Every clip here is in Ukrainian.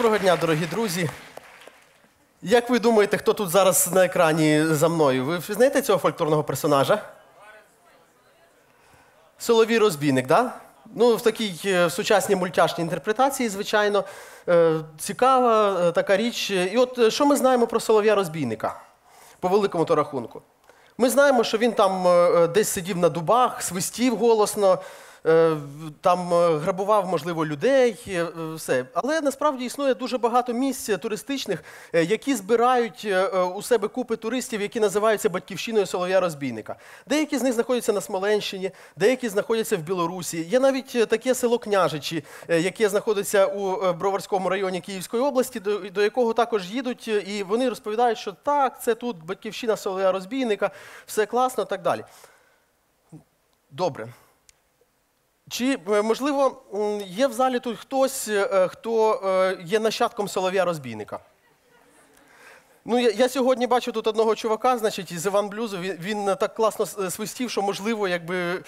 Доброго дня, дорогі друзі. Як ви думаєте, хто тут зараз на екрані за мною? Ви впізнаєте цього фольклорного персонажа? Соловій розбійник, так? Да? Ну, в такій е, сучасній мультяшній інтерпретації, звичайно, е, цікава е, така річ. І от що ми знаємо про солов'я розбійника по великому то рахунку? Ми знаємо, що він там десь сидів на дубах, свистів голосно, там е, грабував, можливо, людей, е, е, все. Але насправді існує дуже багато місць туристичних, е, які збирають е, е, у себе купи туристів, які називаються батьківщиною солов'я розбійника. Деякі з них знаходяться на Смоленщині, деякі знаходяться в Білорусі. Є навіть е, таке село Княжичі, е, яке знаходиться у е, Броварському районі Київської області, до, якого також їдуть, е, і вони розповідають, що так, це тут батьківщина солов'я розбійника, все класно, так далі. Добре. Чи, е, можливо, є в залі тут хтось, е, хто е, є нащадком солов'я розбійника? Ну, я, я сьогодні бачу тут одного чувака, значить, із Іван Блюзу. Він, він так класно свистів, що, можливо, якби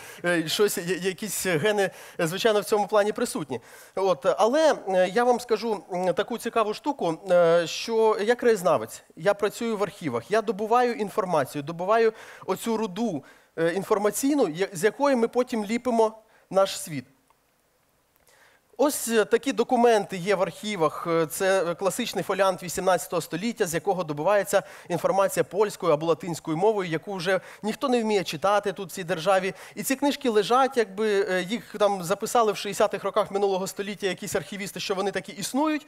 щось, якісь гени, звичайно, в цьому плані присутні. От, але я вам скажу таку цікаву штуку, що я краєзнавець, я працюю в архівах, я добуваю інформацію, добуваю оцю руду інформаційну, з якої ми потім ліпимо наш світ. Ось е, такі документи є в архівах. Е, Це класичний фоліант 18 століття, з якого добувається інформація польською або латинською мовою, яку вже ніхто не вміє читати тут в цій державі. І ці книжки лежать, якби е, їх там записали в 60-х роках минулого століття якісь архівісти, що вони такі існують.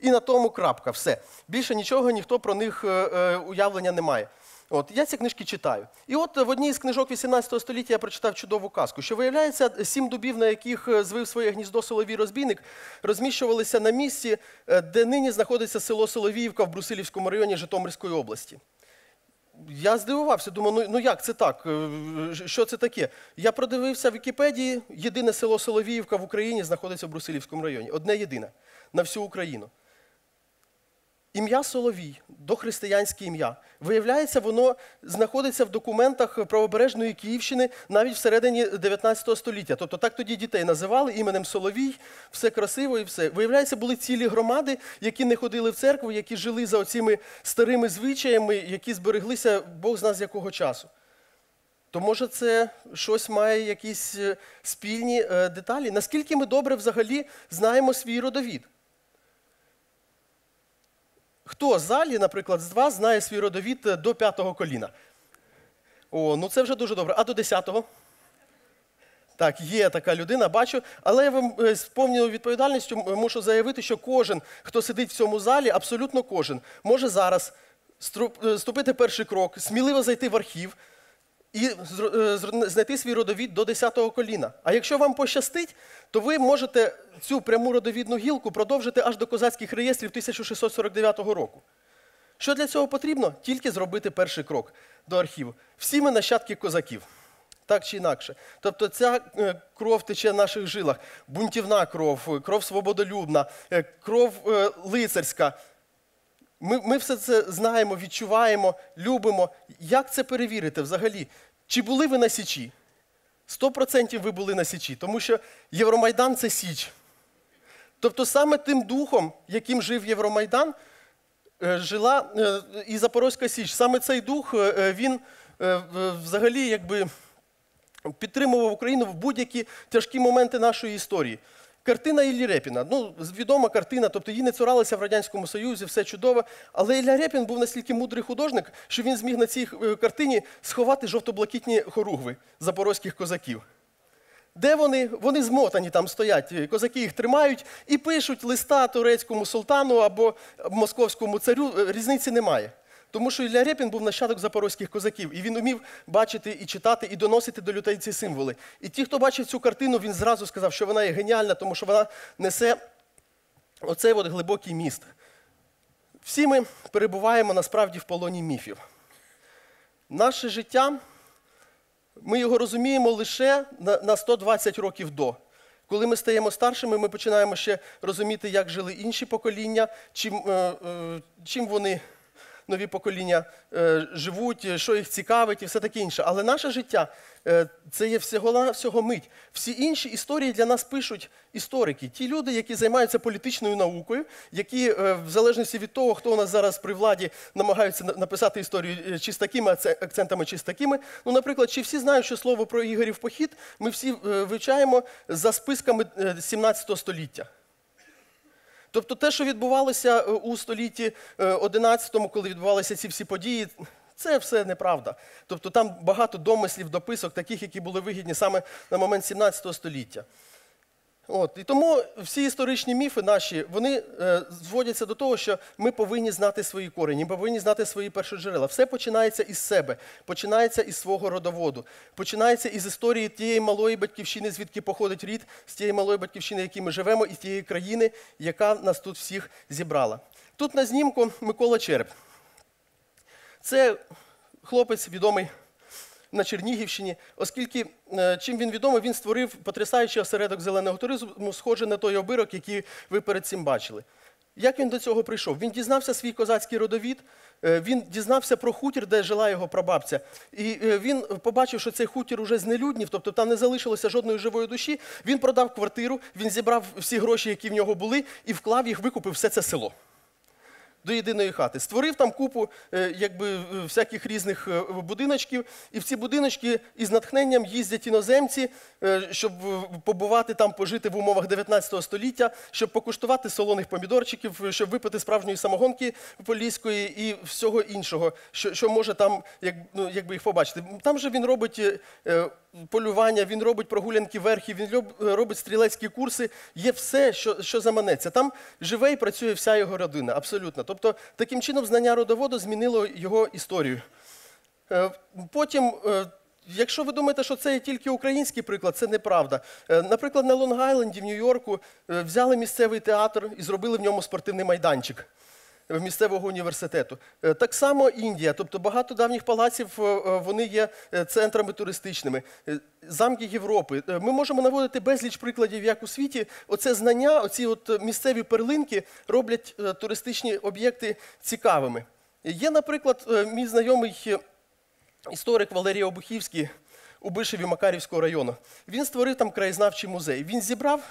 І на тому крапка, все. Більше нічого ніхто про них е, е, уявлення не має. От, я ці книжки читаю. І от в одній з книжок 18 століття я прочитав чудову казку, що виявляється, сім дубів, на яких е, звив своє гніздо Соловій розбійник, розміщувалися на місці, е, де нині знаходиться село Соловіївка в Брусилівському районі Житомирської області. Я здивувався, думаю, ну, ну як це так? Е, Що це таке? Я продивився в Вікіпедії, єдине село Соловіївка в Україні знаходиться в Брусилівському районі. Одне єдине на всю Україну. Ім'я Соловій, дохристиянське ім'я. Виявляється, воно знаходиться в документах правобережної Київщини навіть всередині 19 століття. Тобто так тоді дітей називали іменем Соловій, все красиво і все. Виявляється, були цілі громади, які не ходили в церкву, які жили за оціми старими звичаями, які збереглися Бог зна з якого часу. То може це щось має якісь е, спільні е, деталі? Наскільки ми добре взагалі знаємо свій родовід? Хто в залі, наприклад, з вас знає свій родовід е, до п'ятого коліна? О, ну це вже дуже добре. А до десятого? Так, є така людина, бачу. Але я вам е, з повною відповідальністю мушу заявити, що кожен, хто сидить в цьому залі, абсолютно кожен, може зараз е, ступити перший крок, сміливо зайти в архів і е, знайти свій родовід до 10-го коліна. А якщо вам пощастить, то ви можете цю пряму родовідну гілку продовжити аж до козацьких реєстрів 1649 року. Що для цього потрібно? Тільки зробити перший крок до архіву. Всі ми нащадки козаків. Так чи інакше. Тобто ця е, кров тече в наших жилах, бунтівна кров, кров свободолюбна, е, кров лицарська. Ми, ми все це знаємо, відчуваємо, любимо. Як це перевірити взагалі? Чи були ви на Січі? Сто процентів ви були на Січі, тому що Євромайдан це Січ. Тобто саме тим духом, яким жив Євромайдан, е, жила е, і Запорозька Січ. Саме цей дух, е, він взагалі якби підтримував Україну в будь-які тяжкі моменти нашої історії. Картина Іллі Репіна. Ну, відома картина, тобто її не цуралися в Радянському Союзі, все чудово. Але Ілля Репін був настільки мудрий художник, що він зміг на цій е, картині сховати жовто-блакитні хоругви запорозьких козаків. Де вони? Вони змотані там стоять. Козаки їх тримають і пишуть листа турецькому султану або московському царю. Е, Різниці немає. Тому що Ілля Репін був нащадок запорозьких козаків, і він умів бачити і читати, і доносити до людей ці символи. І ті, хто бачив цю картину, він зразу сказав, що вона є геніальна, тому що вона несе оцей от глибокий міст. Всі ми перебуваємо насправді в полоні міфів. Наше життя ми його розуміємо лише на, на 120 років до. Коли ми стаємо старшими, ми починаємо ще розуміти, як жили інші покоління, чим, е, е, чим вони нові покоління е, живуть, е, що їх цікавить і все таке інше. Але наше життя е, це є всього всього мить. Всі інші історії для нас пишуть історики. Ті люди, які займаються політичною наукою, які в залежності від того, хто у нас зараз при владі намагаються написати історію чи з такими акцентами, чи з такими. Ну, наприклад, чи всі знають, що слово про Ігорів похід ми всі вивчаємо за списками е, 17 століття. Тобто те, що відбувалося е, у столітті е, 11, коли відбувалися ці всі події, це все неправда. Тобто там багато домислів, дописок, таких, які були вигідні саме на момент 17 століття. От, і тому всі історичні міфи наші вони е, зводяться до того, що ми повинні знати свої корені, ми повинні знати свої першоджерела. Все починається із себе, починається із свого родоводу, починається із історії тієї малої батьківщини, звідки походить рід, з тієї малої батьківщини, в якій ми живемо, і тієї країни, яка нас тут всіх зібрала. Тут на знімку Микола Череп. Це хлопець відомий на Чернігівщині, оскільки е, чим він відомий, він створив потрясаючий осередок зеленого туризму, схожий на той обирок, який ви перед цим бачили. Як він до цього прийшов? Він дізнався свій козацький родовід, е, він дізнався про хутір, де жила його прабабця. І е, він побачив, що цей хутір уже знелюднів, тобто там не залишилося жодної живої душі. Він продав квартиру, він зібрав всі гроші, які в нього були, і вклав їх, викупив все це село до єдиної хати. Створив там купу е, якби, всяких різних е, будиночків, і в ці будиночки із натхненням їздять іноземці, е, щоб побувати там, пожити в умовах 19 століття, щоб покуштувати солоних помідорчиків, щоб випити справжньої самогонки поліської і всього іншого, що, що може там як, ну, якби їх побачити. Там же він робить полювання, він робить прогулянки верхів, він е, робить стрілецькі курси. Є все, що, що заманеться. Там живе і працює вся його родина, абсолютно. Тобто, таким чином знання родоводу змінило його історію. Е, Потім, е, якщо ви думаєте, що це є тільки український приклад, це неправда. Наприклад, на Лонг-Айленді в Нью-Йорку взяли місцевий театр і зробили в ньому спортивний майданчик місцевого університету. Е, Так само Індія, тобто багато давніх палаців е, е, вони є центрами туристичними. Замки Європи. Ми можемо наводити безліч прикладів, як у світі. Оце знання, оці от місцеві перлинки роблять туристичні об'єкти цікавими. Є, наприклад, мій знайомий історик Валерій Обухівський у Бишеві Макарівського району. Він створив там краєзнавчий музей. Він зібрав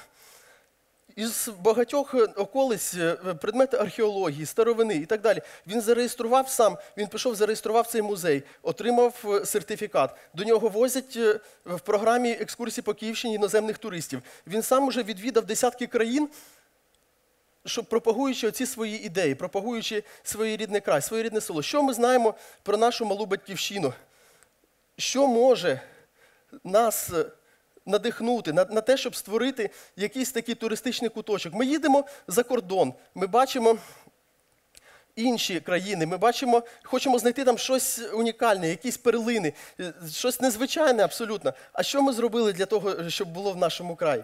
із багатьох е, околиць е, предмети археології, старовини і так далі. Він зареєстрував сам, він пішов, зареєстрував цей музей, отримав е, сертифікат. До нього возять в програмі екскурсій по Київщині іноземних туристів. Він сам уже відвідав десятки країн, щоб пропагуючи оці свої ідеї, пропагуючи свій рідний край, своє рідне село. Що ми знаємо про нашу малу батьківщину? Що може нас надихнути на, на те, щоб створити якийсь такий туристичний куточок? Ми їдемо за кордон, ми бачимо інші країни, ми бачимо, хочемо знайти там щось унікальне, якісь перлини, е, щось незвичайне абсолютно. А що ми зробили для того, щоб було в нашому краї?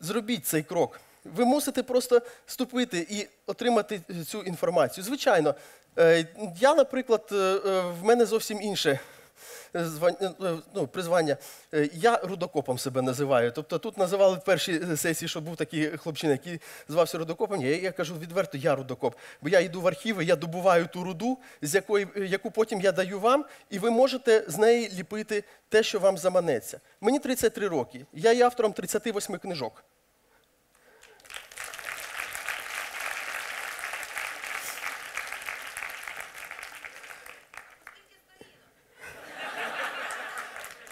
Зробіть цей крок. Ви мусите просто ступити і отримати цю інформацію. Звичайно, е, я, наприклад, е, в мене зовсім інше ну, призвання. Е, Я рудокопом себе називаю. Тобто тут називали в першій сесії, що був такий хлопчина, який звався рудокопом. Я, я кажу відверто, я рудокоп. Бо я йду в архіви, я добуваю ту руду, з якої, яку потім я даю вам, і ви можете з неї ліпити те, що вам заманеться. Мені 33 роки. Я є автором 38 книжок.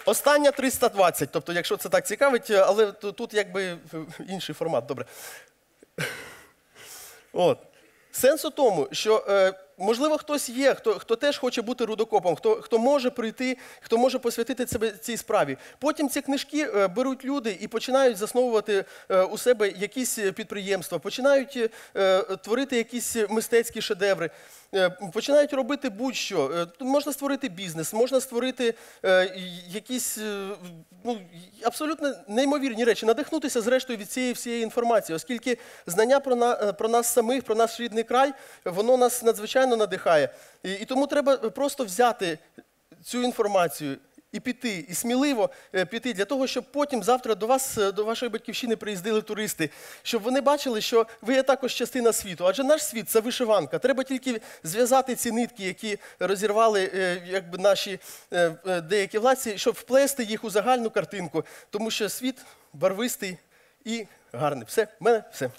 Остання 320, тобто, якщо це так цікавить, але ту- тут якби е, інший формат, добре. От. Сенс у тому, що е, можливо хтось є, хто, хто теж хоче бути рудокопом, хто, хто може прийти, хто може посвятити себе цій справі. Потім ці книжки е, беруть люди і починають засновувати е, у себе якісь підприємства, починають е, творити якісь мистецькі шедеври, е, починають робити будь-що. Е, можна створити бізнес, можна створити е, якісь е, ну, абсолютно неймовірні речі, надихнутися зрештою від цієї всієї інформації, оскільки знання про, на, е, про нас самих, про наш рідний край, воно нас надзвичайно надихає. І, і тому треба просто взяти цю інформацію і піти, і сміливо е, піти для того, щоб потім завтра до вас, е, до вашої батьківщини приїздили туристи, щоб вони бачили, що ви є також частина світу. Адже наш світ це вишиванка. Треба тільки зв'язати ці нитки, які розірвали е, якби наші деякі владці, щоб вплести їх у загальну картинку, тому що світ барвистий і гарний. Все, в мене все.